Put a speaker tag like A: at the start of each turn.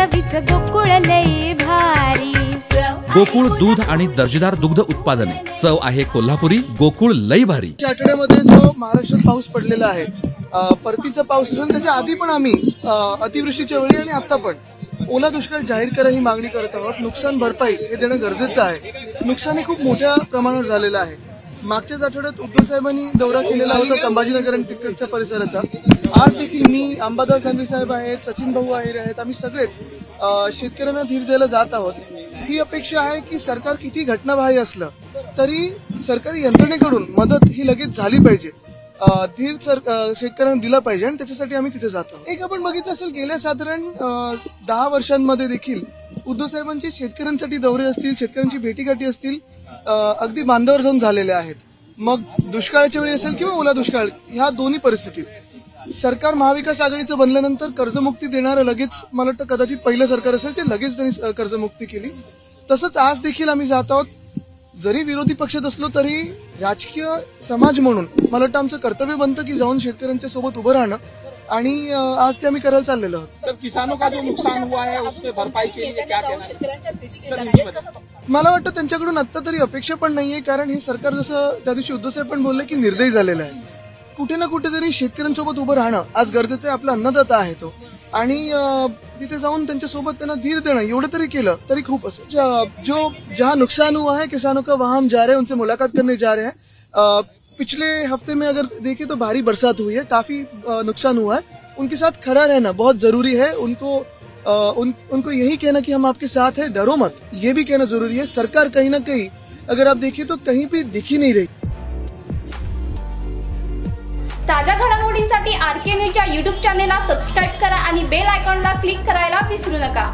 A: चवीच गोकुळ लई भारी.
B: गोकुळ दूध आणि दर्जेदार दुग्ध उत्पादने. चव आहे कोल्हापुरी गोकुळ लई भारी.
C: या आठवड्यामध्ये जो महाराष्ट्रात पाऊस पडलेला आहे परतीचा पाऊस असून त्याच्या आधी पण आम्ही अतिवृष्टीच्या वेळी आणि आता पण. ओला दुष्काळ जाहीर करा ही मागणी करत आहोत. नुकसान भरपाई हे देणं गरजेचं आहे. नुकसान हे खूप मोठ्या प्रमाणावर झालेलं आहे. मागच्याच आठवड्यात उद्धव साहेबांनी दौरा केलेला होता संभाजीनगर आणि तिकडच्या परिसराचा. आज देखील मी अंबादास गांधी साहेब आहेत सचिन भाऊ आहेर आहेत आम्ही सगळेच शेतकऱ्यांना धीर द्यायला जात आहोत. ही अपेक्षा आहे की सरकार किती घटनाबाह्य असलं तरी सरकारी यंत्रणेकडून मदत ही लगेच झाली पाहिजे. धीर सर शेतकऱ्यांना दिला पाहिजे आणि त्याच्यासाठी आम्ही तिथे जातो एक आपण बघितलं असेल गेल्या साधारण दहा वर्षांमध्ये देखील उद्धव साहेबांचे शेतकऱ्यांसाठी दौरे असतील शेतकऱ्यांची भेटीगाठी असतील अगदी बांधावर जाऊन झालेले आहेत. मग दुष्काळाच्या वेळी असेल किंवा ओला दुष्काळ ह्या दोन्ही परिस्थितीत. सरकार महाविकास आघाडीचं बनल्यानंतर कर्जमुक्ती देणारं लगेच मला वाटतं कदाचित पहिलं सरकार असेल ते लगेच त्यांनी कर्जमुक्ती केली. तसंच आज देखील आम्ही जात आहोत. जरी विरोधी पक्षात असलो तरी राजकीय समाज म्हणून मला वाटतं आमचं कर्तव्य बनतं की जाऊन शेतकऱ्यांच्या सोबत उभं राहणं आणि आज ते आम्ही करायला चाललेलो आहोत.
D: सर किसानों का जो नुकसान हुआ है उस पे भरपाई के लिए क्या कहना है?
C: मला वाटतं त्यांच्याकडून आत्ता तरी अपेक्षा पण नाहीये कारण हे सरकार जसं त्या दिवशी उद्धवसाहेब पण बोलले की निर्दयी झालेलं आहे. कुठे ना कुठेतरी शेतकऱ्यांसोबत उभं राहणं आज गरजेचं आहे आपला अन्नदाता आहे तो. आणि तिथे जाऊन त्यांच्यासोबत त्यांना धीर देणं एवढं तरी केलं तरी खूप असेल जो जहा नुकसान हुआ है किसानों का वहां हम जा रहे हैं उनसे मुलाकात करने जा रहे हैं. पिछले हफ्ते में अगर देखें तो भारी बरसात हुई है काफी नुकसान हुआ है. उनके साथ खड़ा रहना बहुत जरूरी है उनको उन, उनको यही कहना कि हम आपके साथ हैं डरो मत। ये भी कहना जरूरी है सरकार कहीं ना कहीं अगर आप देखिए तो कहीं भी दिखी नहीं रही।
E: ताज्या घडामोडींसाठी आर के न्यूजच्या यूट्यूब चॅनेलला सबस्क्राईब करा आणि बेल आयकॉनला क्लिक करायला विसरू नका.